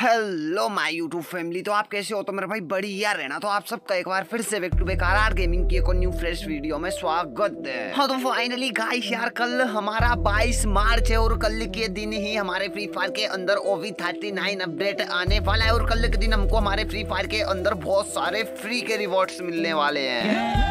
Hello my YouTube family तो आप कैसे हो? तो मेरे भाई बढ़िया रहना। तो आप सबका एक बार फिर से back to back R gaming की एक न्यू फ्रेश वीडियो में स्वागत है। हाँ तो फाइनली गाइस यार, कल हमारा 22 मार्च है और कल के दिन ही हमारे फ्री फायर के अंदर ओवी थर्टी नाइन अपडेट आने वाला है और कल के दिन हमको हमारे फ्री फायर के अंदर बहुत सारे फ्री के रिवॉर्ड्स मिलने वाले हैं।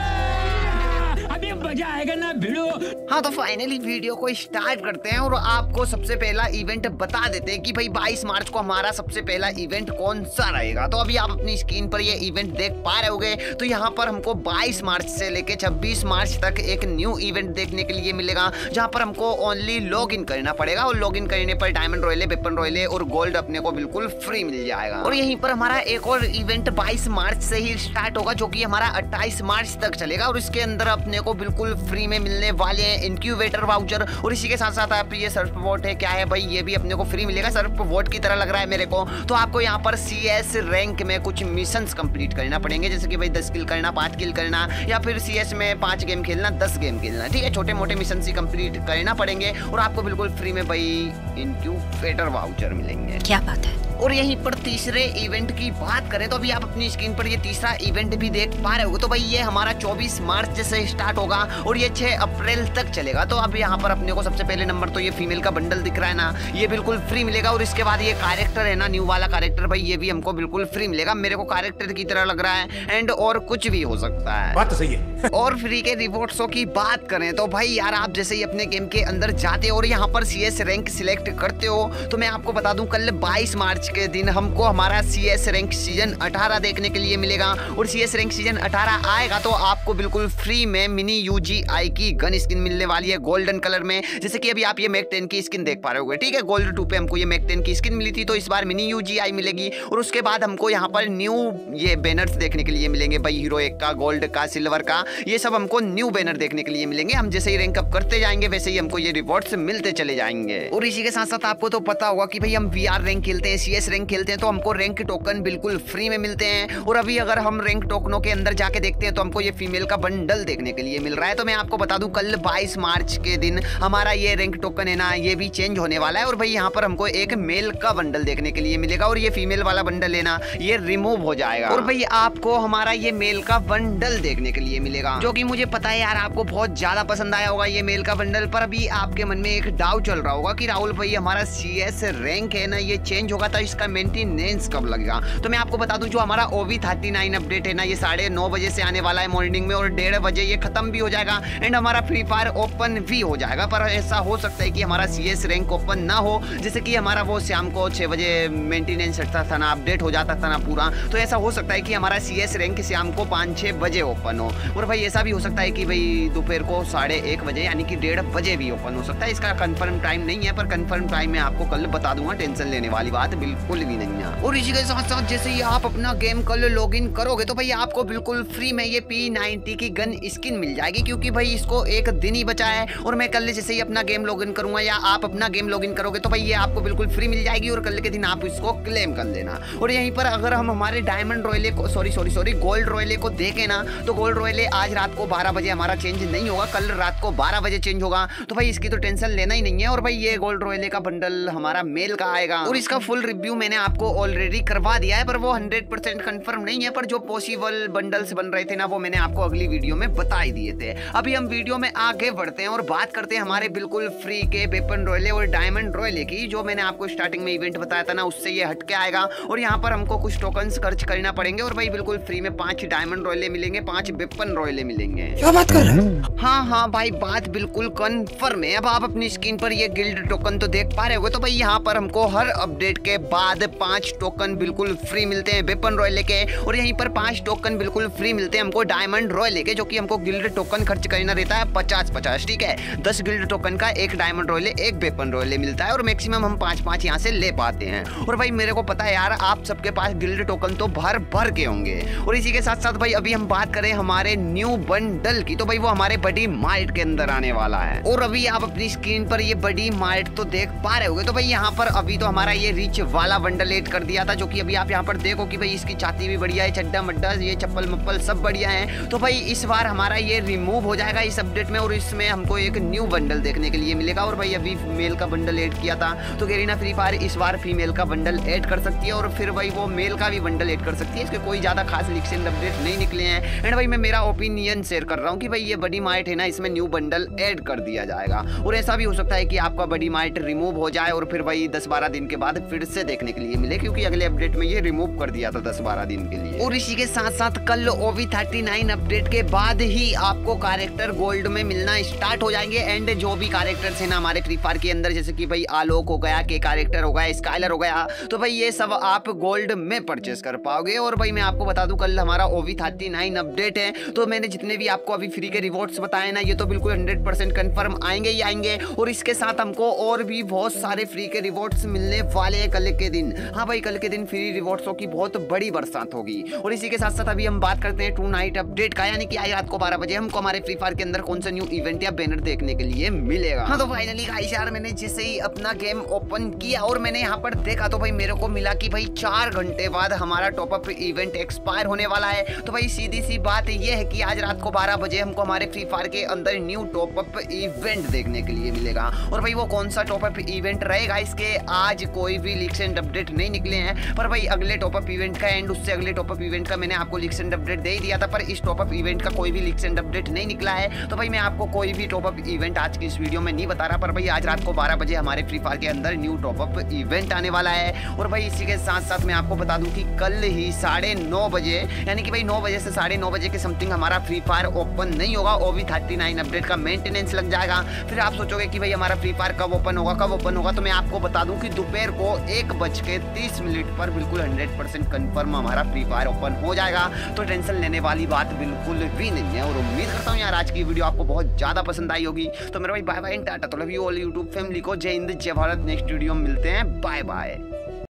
अभी मज़ा आएगा ना, भिड़ो। हाँ तो फाइनली वीडियो को स्टार्ट करते हैं और आपको सबसे पहला इवेंट बता देते हैं कि भाई 22 मार्च को हमारा सबसे पहला इवेंट कौन सा रहेगा। तो अभी आप अपनी स्क्रीन पर ये इवेंट देख पा रहे होगे तो यहाँ पर हमको 22 मार्च से लेके 26 मार्च तक एक न्यू इवेंट देखने के लिए मिलेगा, जहाँ पर हमको ओनली लॉग इन करना पड़ेगा और लॉग इन करने पर डायमंड रॉयले वेपन रॉयले और गोल्ड अपने को बिल्कुल फ्री मिल जाएगा। और यहीं पर हमारा एक और इवेंट बाईस मार्च से ही स्टार्ट होगा, जो की हमारा अट्ठाईस मार्च तक चलेगा और इसके अंदर अपने को बिल्कुल फ्री में मिलने वाले हैं इंक्यूबेटर वाउचर। और इसी के साथ साथ आप ये सर्फ वोट है, क्या है भाई? ये भी अपने को फ्री मिलेगा। सर्फ वोट की तरह लग रहा है मेरे को। तो आपको यहाँ पर सी एस रैंक में कुछ मिशन कंप्लीट करना पड़ेंगे। जैसे कि भाई दस किल करना, पाँच किल करना, या फिर सी एस में पाँच गेम खेलना, दस गेम खेलना। ठीक है? छोटे मोटे मिशन ही कंप्लीट करना पड़ेंगे। और आपको बिल्कुल फ्री में भाई इंक्यूबेटर वाउचर मिलेंगे। क्या बात है। और यहीं पर तीसरे इवेंट की बात करें तो अभी आप अपनी स्क्रीन पर ये तीसरा इवेंट भी देख पा रहे हो। तो भाई ये हमारा 24 मार्च से स्टार्ट होगा और ये 6 अप्रैल तक चलेगा। तो अब यहाँ पर अपने को सबसे पहले नंबर तो ये फीमेल का बंडल दिख रहा है ना ये बिल्कुल फ्री मिलेगा और इसके बाद ये कैरेक्टर है ना न्यू वाला कैरेक्टर भाई ये भी हमको बिल्कुल फ्री मिलेगा। मेरे को कैरेक्टर की तरह लग रहा है एंड और कुछ भी हो सकता है। बात तो सही है। और फ्री के रिवॉर्ड्सों की बात करें तो भाई यार आप जैसे ही अपने गेम के अंदर जाते हो और यहाँ पर सीएस रैंक सिलेक्ट करते हो तो मैं आपको बता दूँ कल 22 मार्च के दिन हमको हमारा सी एस रैंक सीज़न 18 देखने के लिए मिलेगा। और सी एस रैंक सीज़न 18 आएगा तो आपको बिल्कुल फ्री में मिनी यू आई की गन स्किन मिलने वाली है गोल्डन कलर में। जैसे कि अभी आप ये मैक टेन की स्किन देख पा रहे हो ठीक है? गोल्ड टू पे हमको ये मैक टेन की स्किन मिली थी तो इस बार मिनी यू मिलेगी। और उसके बाद हमको यहाँ पर न्यू ये बैनर्स देखने के लिए मिलेंगे, भाई हीरो एक का गोल्ड का सिल्वर का। ये सब हमको न्यू बैनर देखने के लिए मिलेंगे। हम जैसे ही रैंक अप करते जाएँगे, वैसे ही हमको ये रिवॉर्ड्स मिलते चले जाएँगे। और इसी के साथ साथ आपको तो पता होगा कि भाई हम वीआर रैंक खेलते हैं सी रैंक खेलते हैं तो हमको रैंक टोकन बिल्कुल फ्री में मिलते हैं। और अभी अगर हम रैंक टोकनों के अंदर जाके देखते हैं तो हमको ये फीमेल का बंडल देखने के लिए मिल रहा है। तो मैं आपको बता दूँ, कल 22 मार्च के दिन हमारा ये रैंक टोकन है ना, ये भी चेंज होने वाला है। और भाई, यहाँ पर हमको एक मेल का बंडल देखने के लिए मिलेगा। और ये फीमेल वाला बंडल है ना, ये रिमूव हो जाएगा। और भाई, आपको हमारा ये मेल का बंडल देखने के लिए मिलेगा। जो की मुझे पता है यार, आपको बहुत ज़्यादा पसंद आया होगा ये मेल का बंडल। पर अभी आपके मन में एक डाउट चल रहा होगा कि राहुल भाई, हमारा सीएस रैंक है ना, ये चेंज होगा तो इसका मेंटेनेंस कब लगेगा? तो मैं आपको बता दूँ, जो हमारा ओवी थर्टी नाइन अपडेट है ना, ये साढ़े नौ बजे से आने वाला है मॉर्निंग में, और डेढ़ बजे ये खत्म भी हो जाएगा एंड हमारा फ्री फायर ओपन भी हो जाएगा। पर ऐसा हो सकता है कि हमारा सी एस रैंक ओपन ना हो जैसे कि हमारा वो शाम को छः बजे मेंटेनेंस हटता था ना अपडेट हो जाता था ना पूरा तो ऐसा हो सकता है कि हमारा सी एस रैंक शाम को पाँच छः बजे ओपन हो। और भाई ऐसा भी हो सकता है कि भाई दोपहर को साढ़े एक बजे, यानी कि डेढ़ बजे भी ओपन हो सकता है। इसका कंफर्म टाइम नहीं है, पर कंफर्म टाइम मैं आपको कल बता दूँगा, टेंशन लेने वाली बात, बिल्कुल भी नहीं है। और इसी के साथ साथ जैसे ही आप अपना गेम कल लॉग इन करोगे तो भाई आपको बिल्कुल फ्री में ये पी नाइनटी की गन स्किन मिल जाएगी, क्योंकि भाई इसको एक दिन ही बचा है। और मैं कल जैसे ही अपना गेम लॉग इन करूँगा या आप अपना गेम लॉग इन करोगे तो भाई ये आपको बिल्कुल फ्री मिल जाएगी और कल के दिन आप इसको क्लेम कर लेना। और यहीं पर अगर हम हमारे डायमंड रॉयले को sorry sorry sorry gold royale को देखे ना तो गोल्ड रॉयले आज रात को बारह बजे हमारा चेंज नहीं होगा, कल रात को बारह बजे चेंज होगा। तो भाई इसकी तो टेंशन लेना ही नहीं है और भाई ये गोल्ड रॉयले का बंडल हमारा मेल का आएगा। और इसका फुल रिव्यू मैंने आपको ऑलरेडी करवा दिया है पर वो हंड्रेड परसेंट कन्फर्म नहीं है पर जो पॉसिबल बंडल्स बन रहे थे ना वो मैंने आपको अगली वीडियो में बता ही दिए थे। अभी हम वीडियो में आगे बढ़ते हैं और बात करते हैं हमारे बिल्कुल फ्री के वेपन रॉयले और डायमंड रॉयले की जो मैंने आपको स्टार्टिंग में इवेंट बताया था ना उससे ये हटके आएगा। और यहाँ पर हमको कुछ टोकन खर्च करना पड़ेंगे और भाई बिल्कुल फ्री में पाँच डायमंड रॉयले मिलेंगे पाँच वेपन रॉयले मिलेंगे। क्या बात कर रहे हो? हाँ हाँ भाई बात बिल्कुल कन्फर्म है। अब आप अपनी स्क्रीन पर ये गिल्ड टोकन तो देख पा रहे हो तो भाई यहाँ पर हमको हर अपडेट के बाद पाँच टोकन बिल्कुल फ्री मिलते हैं वेपन रॉयल के और यहीं पर पाँच टोकन बिल्कुल फ्री मिलते हैं हमको डायमंड रॉयल के जो कि हमको गिल्ड टोकन खर्च करना रहता है पचास पचास ठीक है? दस गिल्ड टोकन का एक डायमंड रॉयल एक वेपन रॉयल मिलता है और मैक्सिमम हम पाँच पाँच यहाँ से ले पाते हैं। और भाई, मेरे को पता है यार, आप सबके पास गिल्ड टोकन तो भर भर के होंगे। और इसी के साथ साथ भाई, अभी हम बात करें हमारे न्यू बंडल की तो भाई, वो हमारे बड़ी मार्ट के अंदर आने वाला है। और अभी आप अपनी स्क्रीन पर ये बड़ी मार्ट तो देख पा रहे होगे तो भाई, यहाँ पर अभी तो हमारा ये रिच वाला बंडल एड कर दिया था, जो कि अभी आप यहाँ पर देखो कि भाई इसकी छाती भी बढ़िया है, चड्डा मड्डा, ये चप्पल मप्पल सब बढ़िया है। तो भाई इस बार हमारा ये रिमूव हो जाएगा इस अपडेट में और इस उसमें हमको एक न्यू बंडल देखने के लिए मिलेगा। और भाई अभी मेल का बंडल ऐड किया था तो गेरीना फ्री फायर इस बार फीमेल का बंडल ऐड कर सकती है और फिर भाई वो मेल का भी बंडल ऐड कर सकती है। इसके कोई ज़्यादा खास लिक्शन अपडेट नहीं निकले हैं। एंड भाई मैं मेरा ओपिनियन शेयर कर रहा हूँ कि भाई ये बडी माइट है ना, इसमें न्यू बंडल एड कर दिया जाएगा। और ऐसा भी हो सकता है कि आपका बडी माइट रिमूव हो जाए और फिर भाई दस बारह दिन के बाद फिर से देखने के लिए मिले, क्योंकि अगले अपडेट में ये रिमूव कर दिया था दस बारह दिन के लिए। और इसी के साथ साथ कल ओवी थर्टी नाइन अपडेट के बाद ही आपको कैरेक्टर गोल्ड में मिलना स्टार्ट हो जाएँगे एंड जो भी कैरेक्टर्स है ना हमारे फ्री फायर के अंदर, जैसे कि भाई आलोक हो गया, के कैरेक्टर हो गया स्काइलर हो गया तो भाई ये सब आप गोल्ड में परचेस कर पाओगे। और भाई मैं आपको बता दूँ, कल हमारा ओवी थर्टी नाइन अपडेट है तो मैंने जितने भी आपको अभी फ्री के रिवॉर्ड्स बताए ना, ये तो बिल्कुल हंड्रेड परसेंट कन्फर्म आएँगे ही आएँगे। और इसके साथ हमको और भी बहुत सारे फ्री के रिवॉर्ड्स मिलने वाले हैं, कल के दिन। हाँ भाई, कल के दिन फ्री रिवॉर्ड्सों की बहुत बड़ी बरसात होगी। और इसी के साथ साथ अभी हम बात करते हैं टू नाइट अपडेट का, यानी कि आज रात को बारह बजे हमको हमारे फ्री फायर के अंदर कौन सा न्यू इवेंट या बैनर देखने के लिए मिलेगा। हाँ तो फाइनली गाइस यार, मैंने जैसे ही अपना गेम ओपन किया और मैंने यहाँ पर देखा तो भाई मेरे को मिला कि भाई चार घंटे बाद हमारा टॉपअप इवेंट एक्सपायर होने वाला है। तो भाई सीधी सी बात यह है कि आज रात को बारह बजे हमको हमारे फ्री फायर के अंदर न्यू टॉपअप इवेंट देखने के लिए मिलेगा। और भाई वो कौन सा टॉपअप इवेंट रहेगा, इसके आज कोई भी लिक्स एंड अपडेट नहीं निकले हैं। पर भाई, अगले टॉपअप इवेंट का एंड उससे अगले टॉपअप इवेंट का मैंने आपको लिक्स एंड अपडेट दे ही दिया था, पर इस टॉपअप इवेंट का कोई भी लिक्स एंड अपडेट नहीं निकला है। तो भाई, मैं आपको कोई भी टॉपअप इवेंट आज की इस वीडियो में नहीं बता रहा, पर भाई, आज रात को बारह बजे हमारे फ्री फायर के अंदर न्यू टॉपअप इवेंट आने वाला है। और भाई, इसी के साथ साथ मैं आपको बता दूँ कि कल ही साढ़े बजे, यानी कि भाई, नौ बजे से साढ़े बजे के समथिंग हमारा फ्री फायर ओपन नहीं होगा थर्टी नाइन अपडेट का मेंटेनेंस लग जाएगा। फिर आप सोचोगे कि भाई, हमारा फ्री फायर कब ओपन होगा, कब ओपन होगा तो मैं आपको बता दूँ कि दोपहर को एक बज के तीस मिनट पर बिल्कुल हंड्रेड परसेंट कन्फर्म हमारा फ्री फायर ओपन हो जाएगा। तो टेंशन लेने वाली बात बिल्कुल भी नहीं है और उम्मीद करता हूँ यार आज की वीडियो आपको बहुत ज़्यादा पसंद आई होगी। तो मेरा भाई बाय बाय टाटा तो love you all YouTube family को। जय हिंद, जय भारत। नेक्स्ट वीडियो में मिलते हैं। Bye bye